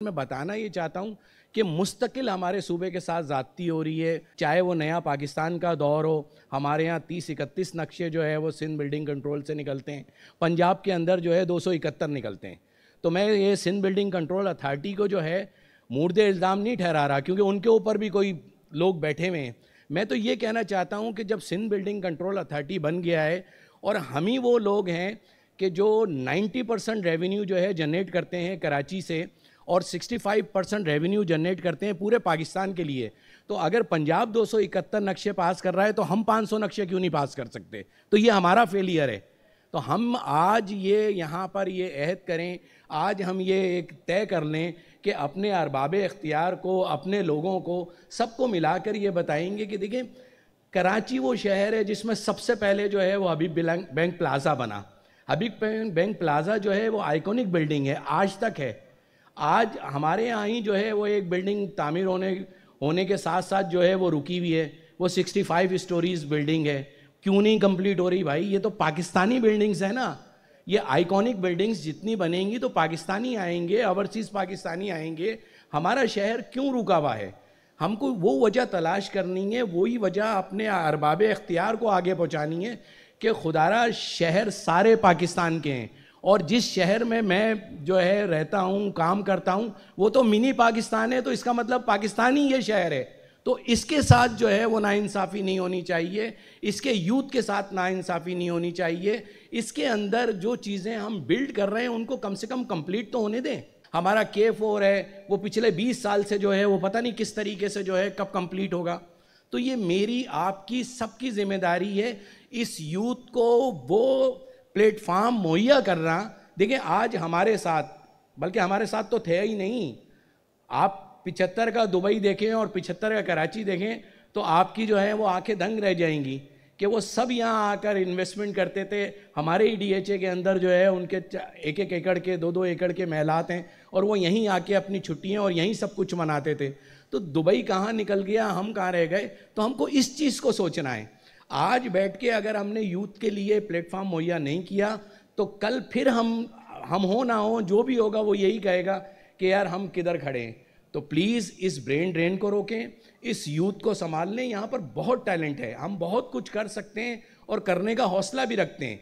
मैं बताना ये चाहता हूँ कि मुस्तकिल हमारे सूबे के साथ ज़्यादती हो रही है, चाहे वो नया पाकिस्तान का दौर हो, हमारे यहाँ तीस इकतीस नक्शे जो है वो सिंध बिल्डिंग कंट्रोल से निकलते हैं, पंजाब के अंदर जो है दो सौ इकहत्तर निकलते हैं। तो मैं ये सिंध बिल्डिंग कंट्रोल अथॉरिटी को जो है मूर्द इल्ज़ाम नहीं ठहरा रहा, क्योंकि उनके ऊपर भी कोई लोग बैठे हुए हैं। मैं तो ये कहना चाहता हूँ कि जब सिंध बिल्डिंग कंट्रोल अथॉरिटी बन गया है, और हम ही वो लोग हैं कि जो 90 परसेंट रेवेन्यू जो है जनरेट करते हैं कराची से और 65 परसेंट रेवेन्यू जनरेट करते हैं पूरे पाकिस्तान के लिए। तो अगर पंजाब दो सौ इकहत्तर नक्शे पास कर रहा है तो हम 500 नक्शे क्यों नहीं पास कर सकते? तो ये हमारा फेलियर है। तो हम आज ये यहाँ पर ये अहद करें, आज हम ये एक तय कर लें कि अपने अरबाब इख्तियार को, अपने लोगों को सबको मिलाकर ये बताएँगे कि देखिए, कराची वो शहर है जिसमें सबसे पहले जो है वो हबीब बैंक प्लाज़ा बना। हबीब बैंक प्लाज़ा जो है वो आइकॉनिक बिल्डिंग है, आज तक है। आज हमारे यहाँ ही जो है वो एक बिल्डिंग तामीर होने होने के साथ साथ जो है वो रुकी हुई है। वो 65 स्टोरीज बिल्डिंग है। क्यों नहीं कंप्लीट हो रही भाई? ये तो पाकिस्तानी बिल्डिंग्स है ना। ये आइकॉनिक बिल्डिंग्स जितनी बनेंगी तो पाकिस्तानी आएँगे ओवरसीज़ पाकिस्तानी आएँगे। हमारा शहर क्यों रुका हुआ है? हमको वो वजह तलाश करनी है, वही वजह अपने अरबाब इख्तियार को आगे पहुँचानी है कि खुदारा शहर सारे पाकिस्तान के हैं। और जिस शहर में मैं जो है रहता हूँ, काम करता हूँ, वो तो मिनी पाकिस्तान है तो इसका मतलब पाकिस्तान ही ये शहर है। तो इसके साथ जो है वो नाइंसाफ़ी नहीं होनी चाहिए, इसके यूथ के साथ नाइंसाफ़ी नहीं होनी चाहिए, इसके अंदर जो चीज़ें हम बिल्ड कर रहे हैं, उनको कम से कम कंप्लीट तो होने दें। हमारा के फोर है, वो पिछले 20 साल से जो है, वो पता नहीं किस तरीके से जो है कब कंप्लीट होगा। तो ये मेरी, आपकी सबकी ज़िम्मेदारी है, इस यूथ को वो प्लेटफॉर्म मुहैया करना, देखिए आज हमारे साथ, बल्कि हमारे साथ तो थे ही नहीं। आप पिछहत्तर का दुबई देखें और पिछहत्तर का कराची देखें तो आपकी जो है वो आँखें दंग रह जाएँगी कि वो सब यहाँ आकर इन्वेस्टमेंट करते थे। हमारे ही डी के अंदर जो है उनके एक एक एकड़ के दो दो एकड़ के महलात हैं और वो यहीं आके अपनी छुट्टियाँ और यहीं सब कुछ मनाते थे। तो दुबई कहाँ निकल गया, हम कहाँ रह गए? तो हमको इस चीज़ को सोचना है। आज बैठ के अगर हमने यूथ के लिए प्लेटफॉर्म मुहैया नहीं किया तो कल फिर हम हम हो ना हो, जो भी होगा वो यही कहेगा कि यार हम किधर खड़े हैं। तो प्लीज़ इस ब्रेन ड्रेन को रोकें, इस यूथ को संभाल लें यहाँ पर बहुत टैलेंट है, हम बहुत कुछ कर सकते हैं और करने का हौसला भी रखते हैं।